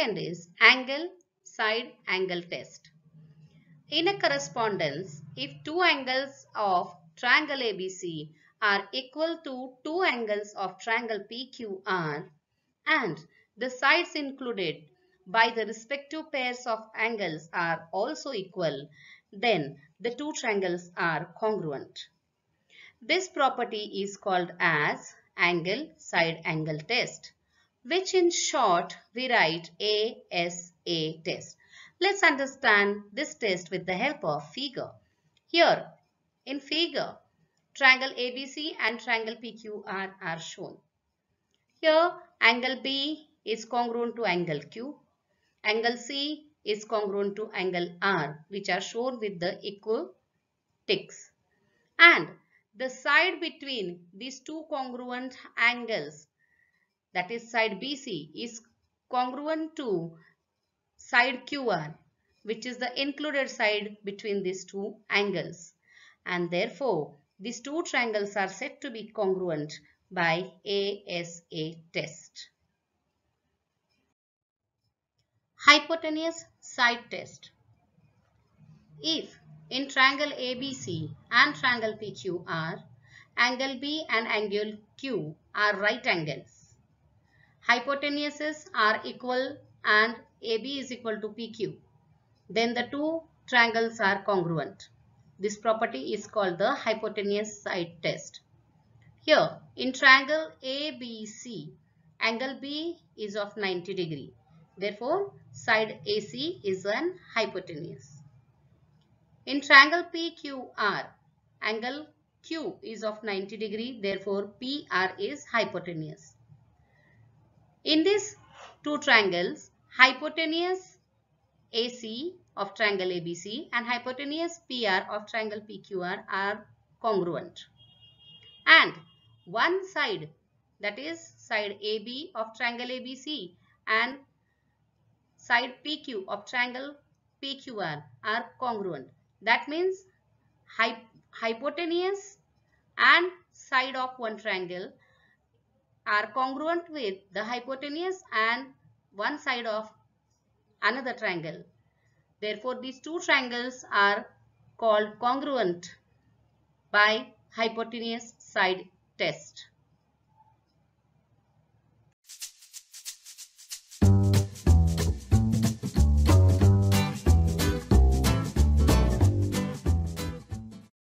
Second is angle side angle test. In a correspondence, if two angles of triangle ABC are equal to two angles of triangle PQR and the sides included by the respective pairs of angles are also equal, then the two triangles are congruent. This property is called as angle side angle test, which in short we write ASA test. Let's understand this test with the help of figure. Here in figure, triangle ABC and triangle PQR are shown. Here angle B is congruent to angle Q. Angle C is congruent to angle R which are shown with the equal ticks. And the side between these two congruent angles that is side BC is congruent to side QR which is the included side between these two angles and therefore these two triangles are said to be congruent by ASA test. Hypotenuse side test. If in triangle ABC and triangle PQR, angle B and angle Q are right angles. Hypotenuses are equal and AB is equal to PQ. Then the two triangles are congruent. This property is called the hypotenuse side test. Here in triangle ABC, angle B is of 90 degree. Therefore, side AC is an hypotenuse. In triangle PQR, angle Q is of 90 degree. Therefore, PR is hypotenuse. In these two triangles, hypotenuse AC of triangle ABC and hypotenuse PR of triangle PQR are congruent. And one side that is side AB of triangle ABC and side PQ of triangle PQR are congruent. That means hypotenuse and side of one triangle are congruent with the hypotenuse and one side of another triangle. Therefore, these two triangles are called congruent by hypotenuse side test.